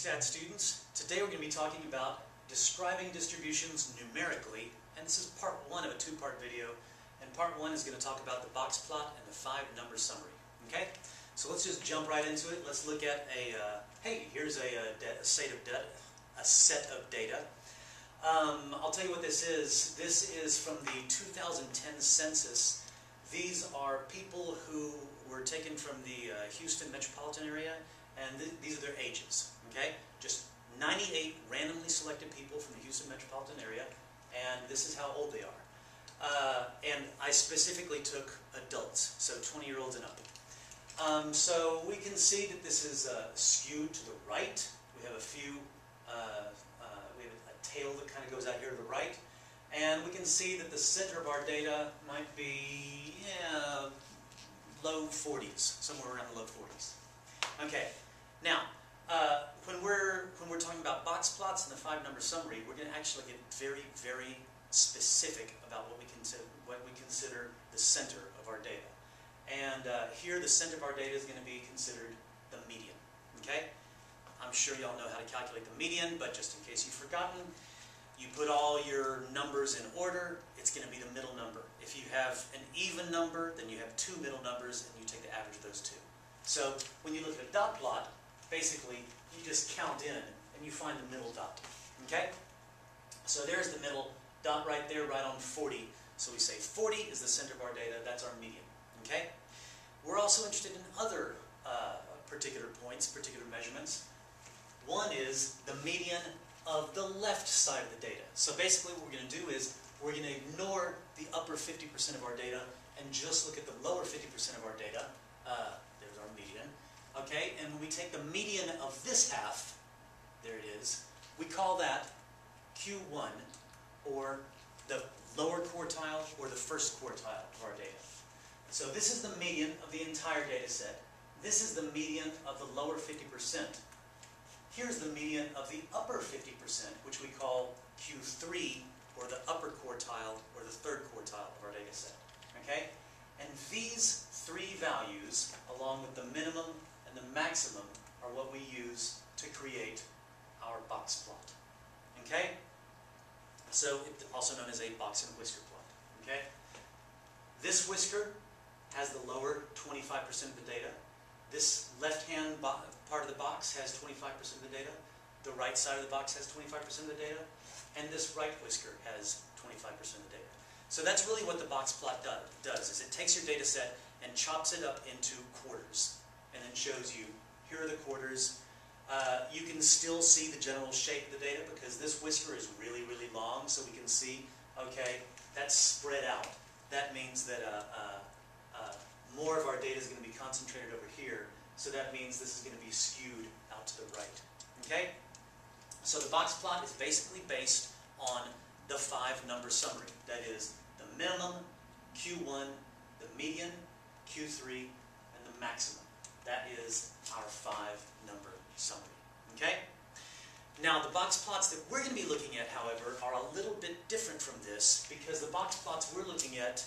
stat students. Today we're going to be talking about describing distributions numerically, and this is part one of a two-part video. And part one is going to talk about the box plot and the five number summary. Okay? So let's just jump right into it. Let's look at a, uh, hey, here's a, a, a, set of a set of data. Um, I'll tell you what this is. This is from the 2010 census. These are people who were taken from the uh, Houston metropolitan area, and th these are their ages. Okay, just 98 randomly selected people from the Houston metropolitan area, and this is how old they are. Uh, and I specifically took adults, so 20 year olds and up. Um, so we can see that this is uh, skewed to the right. We have a few, uh, uh, we have a tail that kind of goes out here to the right. And we can see that the center of our data might be yeah, low 40s, somewhere around the low 40s. Okay, now, uh, when we're when we're talking about box plots and the five number summary, we're going to actually get very, very specific about what we consider what we consider the center of our data. And uh, here, the center of our data is going to be considered the median. Okay, I'm sure y'all know how to calculate the median, but just in case you've forgotten, you put all your numbers in order, it's going to be the middle number. If you have an even number, then you have two middle numbers, and you take the average of those two. So when you look at a dot plot, basically you just count in and you find the middle dot. Okay? So there's the middle dot right there, right on 40. So we say 40 is the center of our data, that's our median. Okay? We're also interested in other uh, particular points, particular measurements. One is the median of the left side of the data. So basically what we're going to do is we're going to ignore the upper 50% of our data and just look at the lower 50% of our data. Uh, there's our median. Okay, and when we take the median of this half, there it is, we call that Q1, or the lower quartile or the first quartile of our data. So this is the median of the entire data set. This is the median of the lower 50%. Here's the median of the upper 50%, which we call Q3, or the upper quartile, or the third quartile of our data set. Okay? And these three values, along with the minimum and the maximum, are what we use to create our box plot. Okay? So, also known as a box and whisker plot. Okay? This whisker has the lower 25% of the data. This left-hand part of the box has 25% of the data. The right side of the box has 25% of the data. And this right whisker has 25% of the data. So that's really what the box plot do, does, is it takes your data set and chops it up into quarters. And then shows you, here are the quarters. Uh, you can still see the general shape of the data because this whisker is really, really long. So we can see, okay, that's spread out. That means that uh, uh, uh more of our data is going to be concentrated over here. So that means this is going to be skewed out to the right. Okay? So the box plot is basically based on the five number summary. That is the minimum, Q1, the median, Q3, and the maximum. That is our five number summary. Okay? Now, the box plots that we're going to be looking at, however, are a little bit different from this because the box plots we're looking at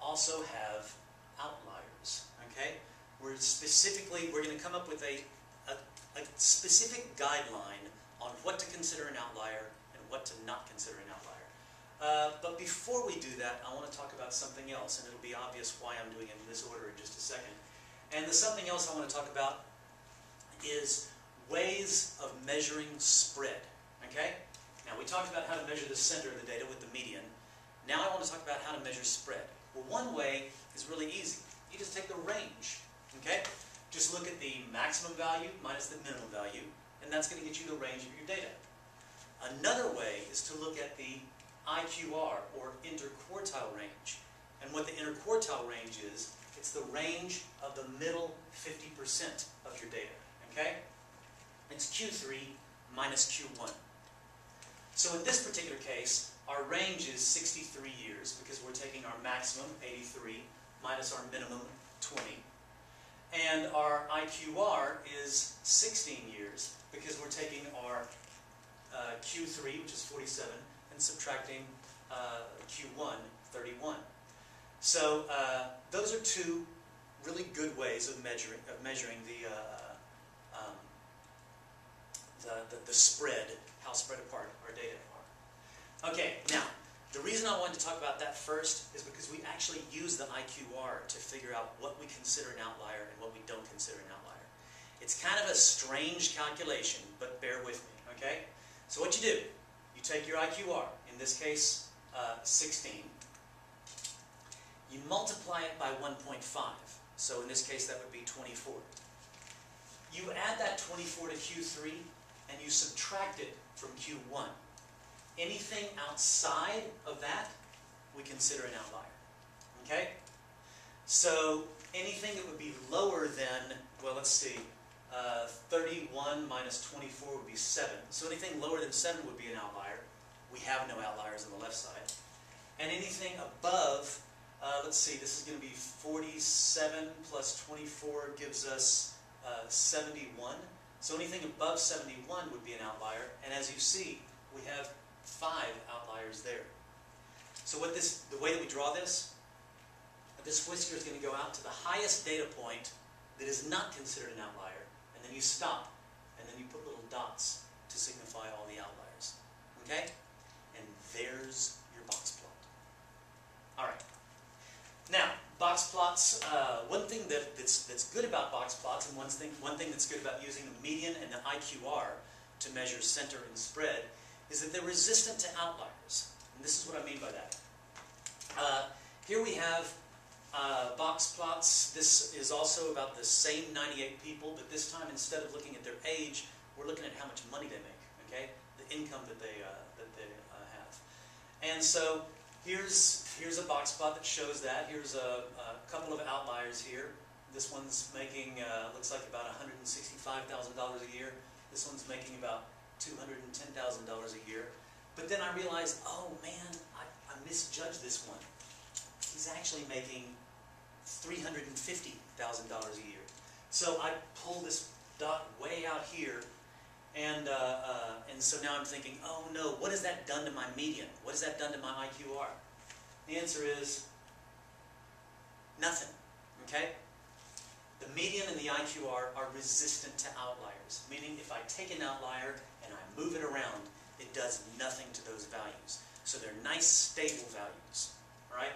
also have outliers. Okay? We're specifically, we're going to come up with a, a, a specific guideline on what to consider an outlier and what to not consider an outlier. Uh, but before we do that, I want to talk about something else, and it'll be obvious why I'm doing it in this order in. And the something else I want to talk about is ways of measuring spread. Okay? Now, we talked about how to measure the center of the data with the median. Now I want to talk about how to measure spread. Well, one way is really easy. You just take the range. Okay? Just look at the maximum value minus the minimum value, and that's going to get you the range of your data. Another way is to look at the IQR, or interquartile range. And what the interquartile range is, it's the range of the middle 50% of your data. Okay? It's Q3 minus Q1. So in this particular case, our range is 63 years because we're taking our maximum, 83, minus our minimum, 20. And our IQR is 16 years because we're taking our uh, Q3, which is 47, and subtracting uh, Q1, 31. So uh, those are two really good ways of measuring of measuring the uh, um, the, the, the spread, how spread apart our data are. Okay, now, the reason I wanted to talk about that first is because we actually use the IQR to figure out what we consider an outlier and what we don't consider an outlier. It's kind of a strange calculation, but bear with me, okay? So what you do, you take your IQR, in this case, uh, 16, you multiply it by 1.5, so in this case that would be 24. You add that 24 to Q3, and you subtract it from Q1. Anything outside of that, we consider an outlier. Okay? So anything that would be lower than, well, let's see, uh, 31 minus 24 would be 7. So anything lower than 7 would be an outlier. We have no outliers on the left side. And anything above, uh, let's see, this is going to be 47 plus 24 gives us uh, 71. So anything above 71 would be an outlier. And as you see, we have five outliers there. So what this, the way that we draw this, this whisker is going to go out to the highest data point that is not considered an outlier, and then you stop, and then you put little dots to signify all the outliers. Okay? And there's your box plot. All right. Now, box plots, uh, one thing that, that's, that's good about box plots, and one thing, one thing that's good about using the median and the IQR to measure center and spread, is that they're resistant to outliers. And this is what I mean by that. Uh, here we have uh, box plots. This is also about the same 98 people, but this time instead of looking at their age, we're looking at how much money they make, okay? The income that they, uh, that they uh, have. And so here's, here's a box plot that shows that. Here's a, a couple of outliers here. This one's making, uh, looks like about $165,000 a year. This one's making about $210,000 a year. But then I realized, oh man, I, I misjudged this one. He's actually making $350,000 a year. So I pull this dot way out here, and, uh, uh, and so now I'm thinking, oh no, what has that done to my median? What has that done to my IQR? The answer is nothing, okay? The median and the IQR are resistant to outliers, meaning if I take an outlier and I move it around, it does nothing to those values. So they're nice, stable values. All right?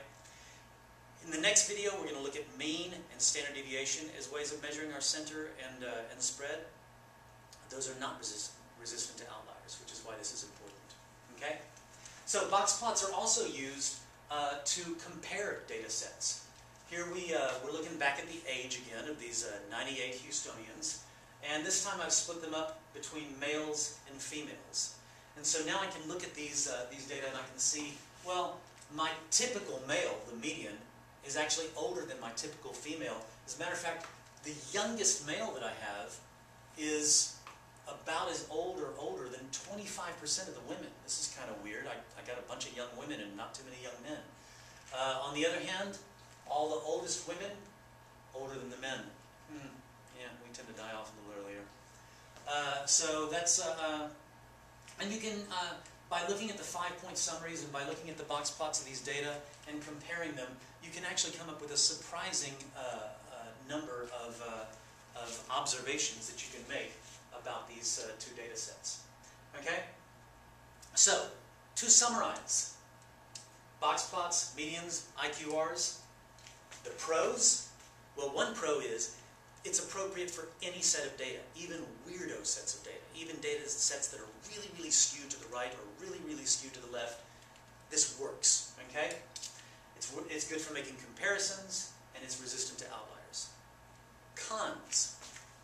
In the next video, we're going to look at mean and standard deviation as ways of measuring our center and, uh, and spread. Those are not resist resistant to outliers, which is why this is important. Okay? So box plots are also used uh, to compare data sets. Here we, uh, we're looking back at the age again of these uh, 98 Houstonians. And this time I've split them up between males and females. And so now I can look at these, uh, these data and I can see, well, my typical male, the median, is actually older than my typical female. As a matter of fact, the youngest male that I have is about as old or older than 25% of the women. This is kind of weird. I, I got a bunch of young women and not too many young men. Uh, on the other hand, all the oldest women, older than the men. Hmm. Yeah, we tend to die off a little earlier. Uh, so that's, uh, uh, and you can, uh, by looking at the five-point summaries and by looking at the box plots of these data and comparing them, you can actually come up with a surprising uh, number of, of observations that you can make about these uh, two data sets. Okay? So, to summarize, box plots, medians, IQRs, the pros, well, one pro is it's appropriate for any set of data, even weirdo sets of data, even data sets that are really, really skewed to the right or really, really skewed to the left. This works, okay? It's, it's good for making comparisons, and it's resistant to outliers. Cons.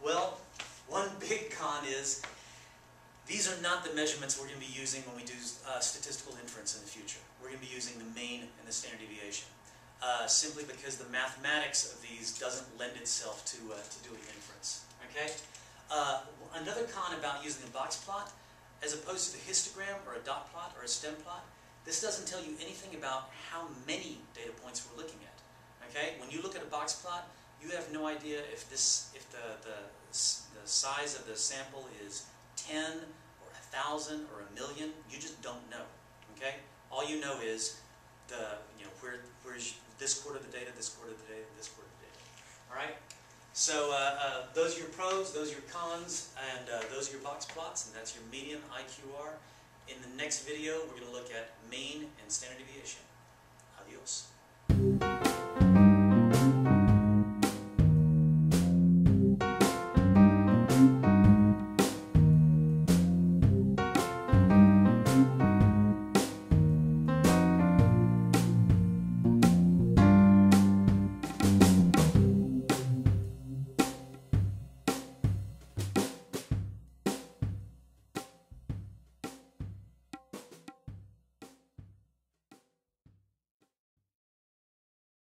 Well, one big con is these are not the measurements we're going to be using when we do uh, statistical inference in the future. We're going to be using the mean and the standard deviation uh, simply because the mathematics of these doesn't lend itself to, uh, to doing inference. Okay? Uh, another con about using a box plot, as opposed to the histogram or a dot plot or a stem plot, this doesn't tell you anything about how many data points we're looking at. Okay? When you look at a box plot, you have no idea if this, if the, the, the size of the sample is 10 or 1,000 or a million. You just don't know. Okay? All you know is the, you know, where, where's this quarter of the data, this quarter of the data, this quarter of the data. All right? So uh, uh, those are your pros, those are your cons, and uh, those are your box plots, and that's your median IQR. In the next video, we're going to look at mean and standard deviation. Adios.